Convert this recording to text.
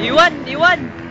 You won, you won.